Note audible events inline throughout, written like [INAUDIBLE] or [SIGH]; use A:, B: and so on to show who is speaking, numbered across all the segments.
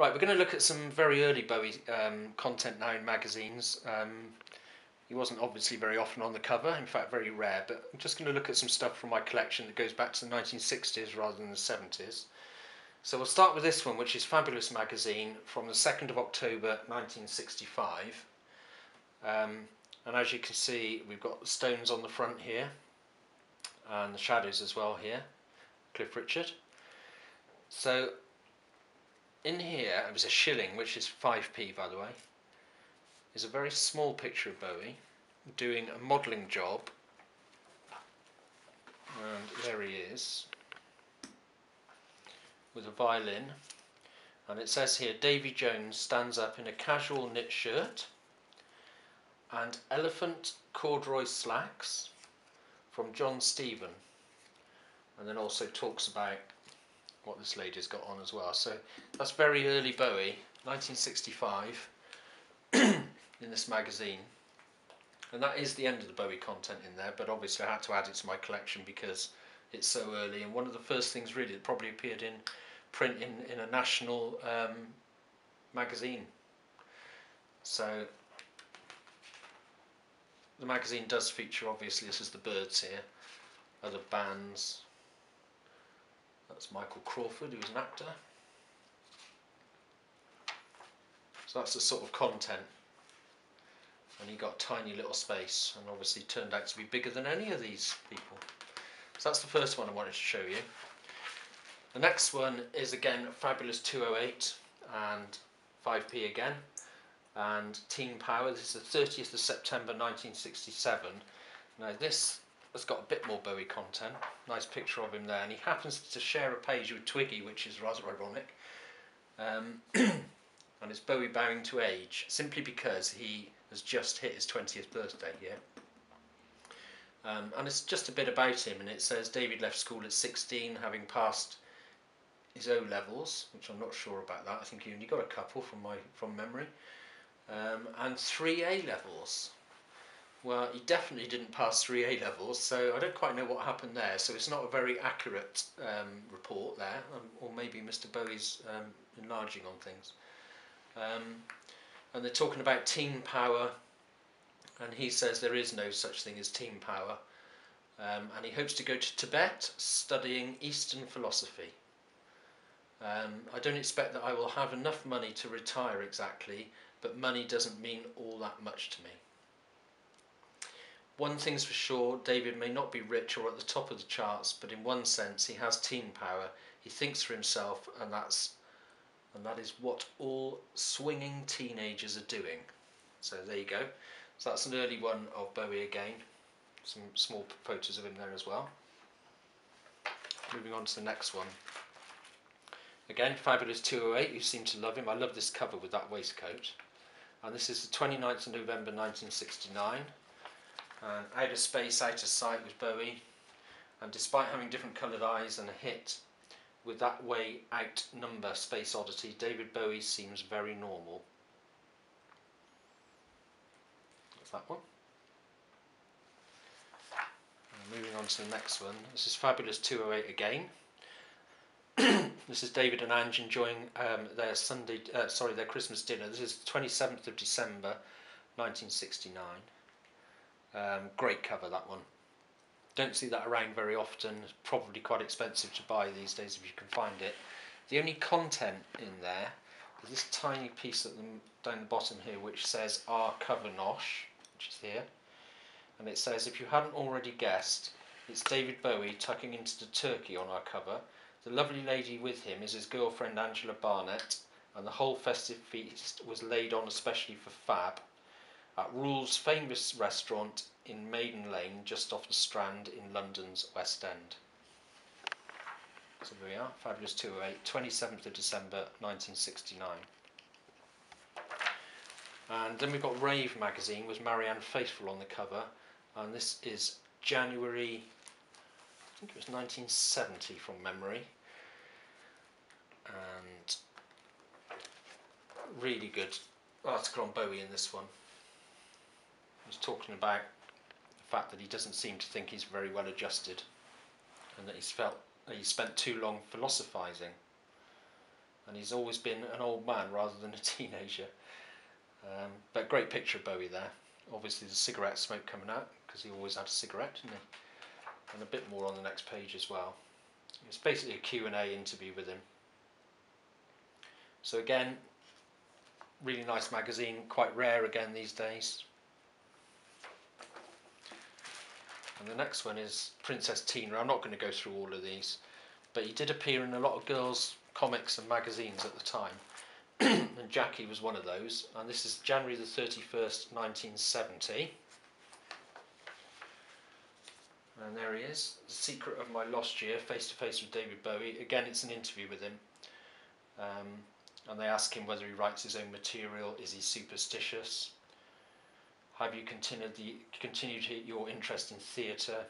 A: Right, we're going to look at some very early Bowie um, content now in magazines. Um, he wasn't obviously very often on the cover, in fact very rare, but I'm just going to look at some stuff from my collection that goes back to the 1960s rather than the 70s. So we'll start with this one, which is Fabulous Magazine from the 2nd of October 1965. Um, and as you can see, we've got stones on the front here, and the shadows as well here, Cliff Richard. So in here, it was a shilling, which is 5p by the way, is a very small picture of Bowie doing a modelling job. And there he is with a violin. And it says here Davy Jones stands up in a casual knit shirt and elephant corduroy slacks from John Stephen. And then also talks about what this lady's got on as well. So that's very early Bowie, 1965, [CLEARS THROAT] in this magazine. And that is the end of the Bowie content in there, but obviously I had to add it to my collection because it's so early. And one of the first things really that probably appeared in print in, in a national um, magazine. So the magazine does feature obviously this is the birds here, other bands, that's Michael Crawford, who's an actor. So that's the sort of content. And he got a tiny little space and obviously turned out to be bigger than any of these people. So that's the first one I wanted to show you. The next one is again Fabulous 208 and 5p again and Teen Power. This is the 30th of September 1967. Now this has got a bit more Bowie content. Nice picture of him there, and he happens to share a page with Twiggy, which is rather ironic. Um, [CLEARS THROAT] and it's Bowie bowing to age, simply because he has just hit his 20th birthday here. Um, and it's just a bit about him, and it says David left school at 16, having passed his O levels, which I'm not sure about that. I think he only got a couple from my from memory, um, and three A levels. Well, he definitely didn't pass three A levels, so I don't quite know what happened there. So it's not a very accurate um, report there, um, or maybe Mr. Bowie's um, enlarging on things. Um, and they're talking about teen power, and he says there is no such thing as teen power. Um, and he hopes to go to Tibet studying Eastern philosophy. Um, I don't expect that I will have enough money to retire exactly, but money doesn't mean all that much to me. One thing's for sure, David may not be rich or at the top of the charts, but in one sense he has teen power. He thinks for himself, and that's and that is what all swinging teenagers are doing. So there you go. So that's an early one of Bowie again. Some small photos of him there as well. Moving on to the next one. Again, Fabulous 208, you seem to love him. I love this cover with that waistcoat. And this is the 29th of November 1969 and Outer Space, Out of Sight was Bowie. And despite having different coloured eyes and a hit with that way out number Space Oddity, David Bowie seems very normal. That's that one. And moving on to the next one. This is Fabulous 208 again. [COUGHS] this is David and Ange enjoying um, their Sunday, uh, sorry, their Christmas dinner. This is 27th of December, 1969. Um, great cover that one. Don't see that around very often. It's probably quite expensive to buy these days if you can find it. The only content in there is this tiny piece at the, down the bottom here which says our cover nosh, which is here. And it says, if you hadn't already guessed, it's David Bowie tucking into the turkey on our cover. The lovely lady with him is his girlfriend Angela Barnett, and the whole festive feast was laid on especially for Fab, at Rules famous restaurant in Maiden Lane, just off the Strand in London's West End. So there we are, Fabulous 208, 27th of December 1969. And then we've got Rave magazine with Marianne Faithfull on the cover, and this is January, I think it was 1970 from memory. And really good article on Bowie in this one was talking about the fact that he doesn't seem to think he's very well adjusted and that he's felt that he spent too long philosophizing. and he's always been an old man rather than a [LAUGHS] teenager. Um, but great picture of Bowie there. Obviously the cigarette smoke coming out because he always had a cigarette, didn't he? And a bit more on the next page as well. It's basically a Q&A interview with him. So again, really nice magazine, quite rare again these days. And the next one is Princess Tina. I'm not going to go through all of these, but he did appear in a lot of girls' comics and magazines at the time. [CLEARS THROAT] and Jackie was one of those. And this is January the 31st, 1970. And there he is, The Secret of My Lost Year, face to face with David Bowie. Again, it's an interview with him. Um, and they ask him whether he writes his own material, is he superstitious? Have you continued, the, continued your interest in theatre?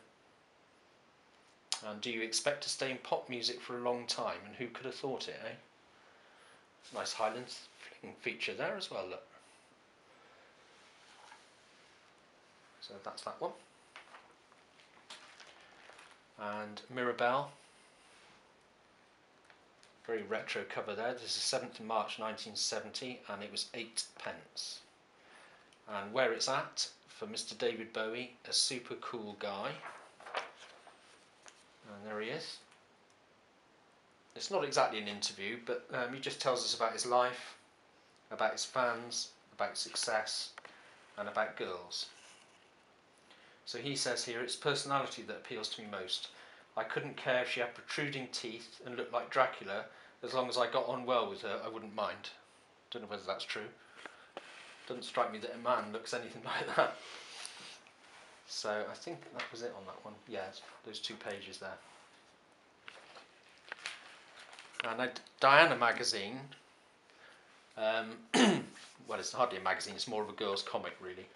A: And do you expect to stay in pop music for a long time? And who could have thought it, eh? Nice Highlands feature there as well, look. So that's that one. And Mirabelle. Very retro cover there. This is 7th of March 1970 and it was 8 pence and where it's at for Mr. David Bowie, a super cool guy. And there he is. It's not exactly an interview, but um, he just tells us about his life, about his fans, about success, and about girls. So he says here, it's personality that appeals to me most. I couldn't care if she had protruding teeth and looked like Dracula, as long as I got on well with her, I wouldn't mind. Don't know whether that's true. Doesn't strike me that a man looks anything [LAUGHS] like that. So I think that was it on that one. Yeah, those two pages there. And Diana magazine. Um, [CLEARS THROAT] well, it's hardly a magazine. It's more of a girls' comic, really.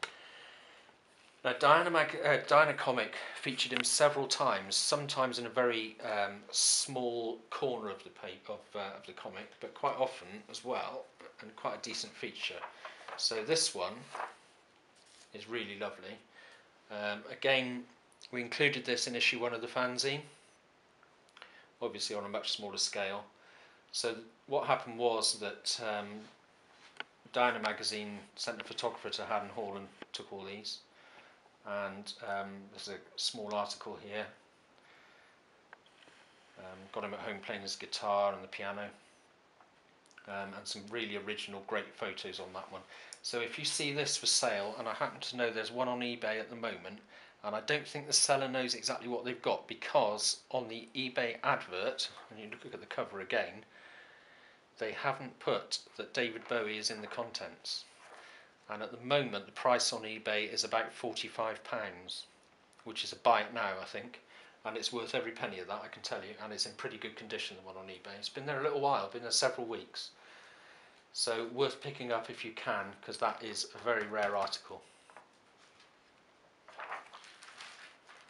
A: Now, Diana, Mag- uh, Diana comic featured him several times. Sometimes in a very um, small corner of the of, uh, of the comic, but quite often as well, and quite a decent feature. So this one is really lovely. Um, again, we included this in issue one of the fanzine, obviously on a much smaller scale. So what happened was that um, Diana magazine sent a photographer to Haddon Hall and took all these. And um, there's a small article here. Um, got him at home playing his guitar and the piano um, and some really original great photos on that one. So if you see this for sale, and I happen to know there's one on eBay at the moment, and I don't think the seller knows exactly what they've got because on the eBay advert, when you look at the cover again, they haven't put that David Bowie is in the contents. And at the moment, the price on eBay is about £45, which is a buy it now, I think and it's worth every penny of that I can tell you and it's in pretty good condition the one on eBay. It's been there a little while been there several weeks. So worth picking up if you can because that is a very rare article.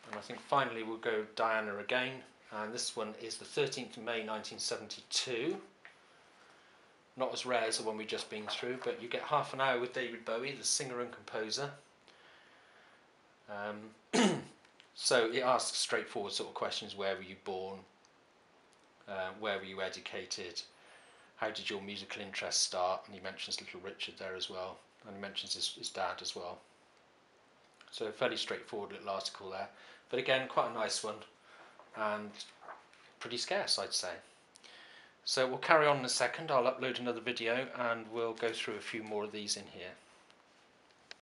A: And I think finally we'll go Diana again and this one is the 13th of May 1972 not as rare as the one we've just been through but you get half an hour with David Bowie the singer and composer. Um, [CLEARS THROAT] So it asks straightforward sort of questions: Where were you born? Uh, where were you educated? How did your musical interest start? And he mentions Little Richard there as well, and he mentions his, his dad as well. So a fairly straightforward little article there, but again quite a nice one, and pretty scarce I'd say. So we'll carry on in a second. I'll upload another video and we'll go through a few more of these in here.